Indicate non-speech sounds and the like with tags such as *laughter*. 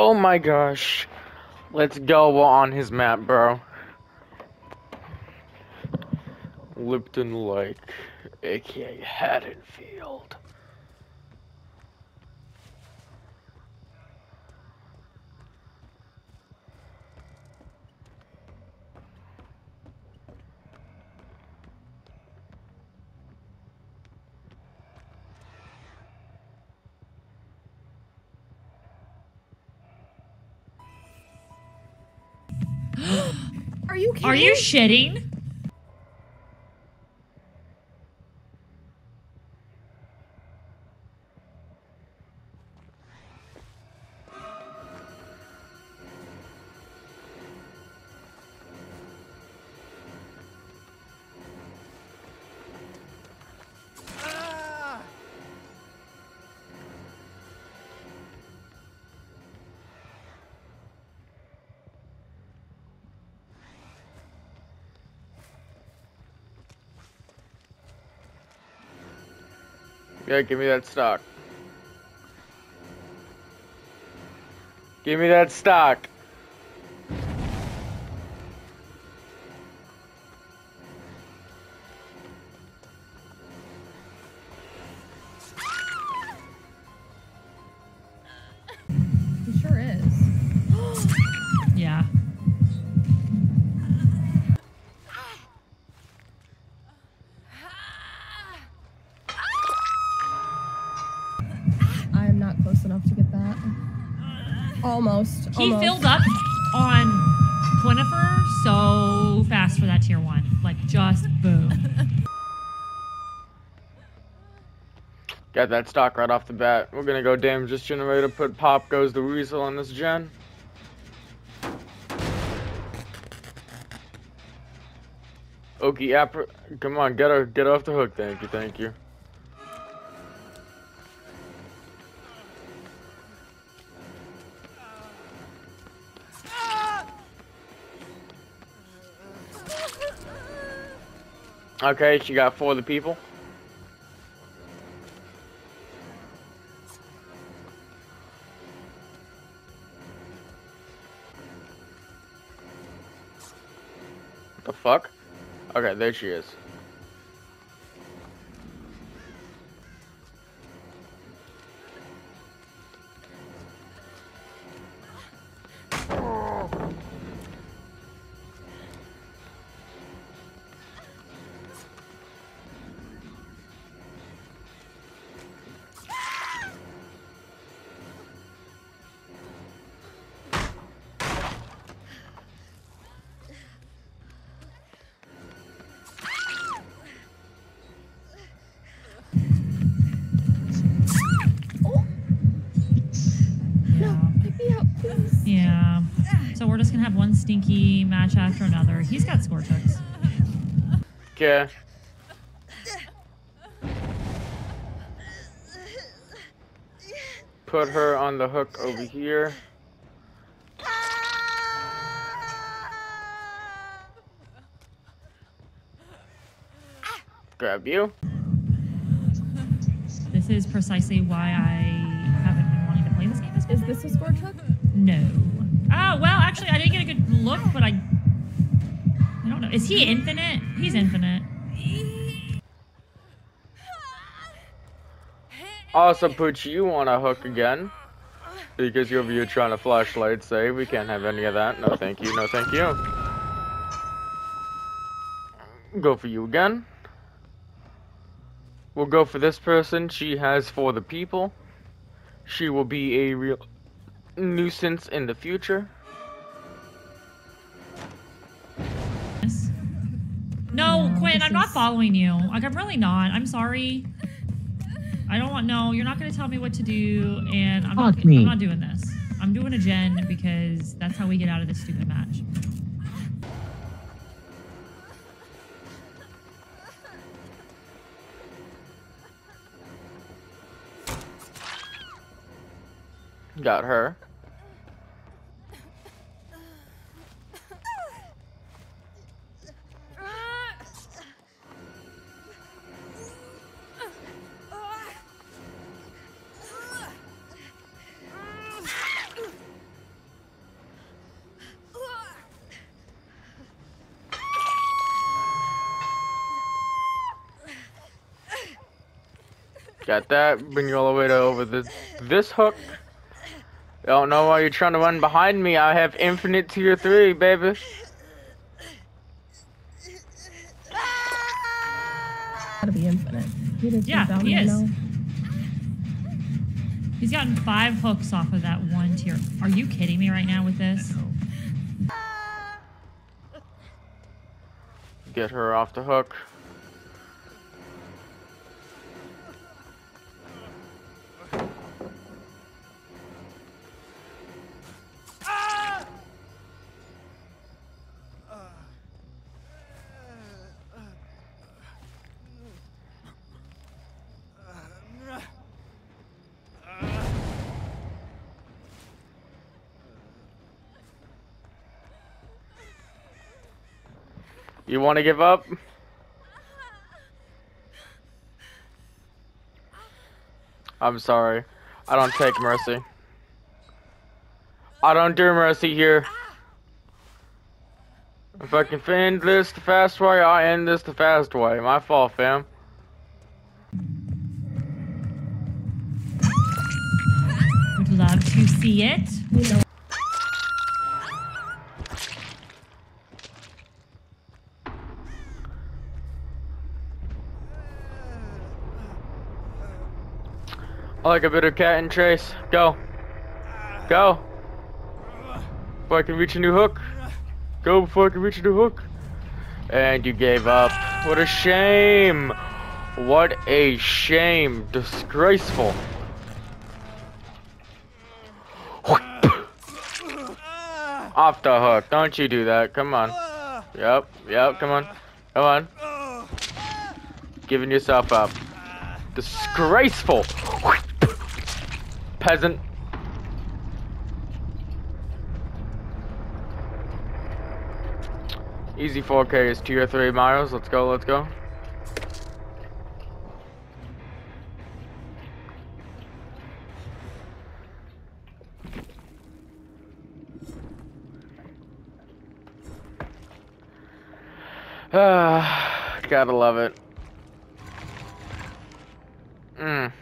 Oh my gosh. Let's go on his map, bro. Lampkin Lane, aka Haddonfield. You kidding? Are you shitting? Yeah, give me that stock. Give me that stock. Close enough to get that. Almost. He almost. filled up on Quinifer so fast for that tier one. Like just boom. *laughs* Got that stock right off the bat. We're gonna go damages generator, put pop goes the weasel on this gen. Okie Apra, come on, get her, get off the hook. Thank you, thank you. Okay, she got four of the people. The fuck? Okay, there she is. So we're just gonna have one stinky match after another. He's got score checks. Okay. Put her on the hook over here. Grab you. This is precisely why I haven't been wanting to play this game as Is this a score chuck? No. Oh, well, actually, I didn't get a good look, but I. I don't know. Is he infinite? He's infinite. Also put you on a hook again. Because you're here trying to flashlight say we can't have any of that. No thank you, no thank you. Go for you again. We'll go for this person. She has for the people. She will be a real nuisance in the future. No, Quinn, I'm not following you. Like, I'm really not. I'm sorry. I don't want. No, you're not going to tell me what to do, and I'm not. Me. I'm not doing this. I'm doing a gen because that's how we get out of this stupid match. Got her. Got that. Bring you all the way to over this this hook. I don't know why you're trying to run behind me. I have infinite tier three, baby. Gotta be infinite. He Yeah, down he there is. now. He's gotten five hooks off of that one tier. Are you kidding me right now with this? Get her off the hook. You want to give up? I'm sorry. I don't take mercy. I don't do mercy here. If I can end this the fast way, I end this the fast way. My fault, fam. Would love to see it. You know, I like a bit of cat and trace. Go. Go. Before I can reach a new hook. Go before I can reach a new hook. And you gave up. What a shame. What a shame. Disgraceful. Off the hook. Don't you do that. Come on. Yep. Yep. Come on. Come on. Giving yourself up. Disgraceful. Peasant. Easy 4K is tier 3 Myers. Let's go, let's go. Ah, *sighs* gotta love it. Mm.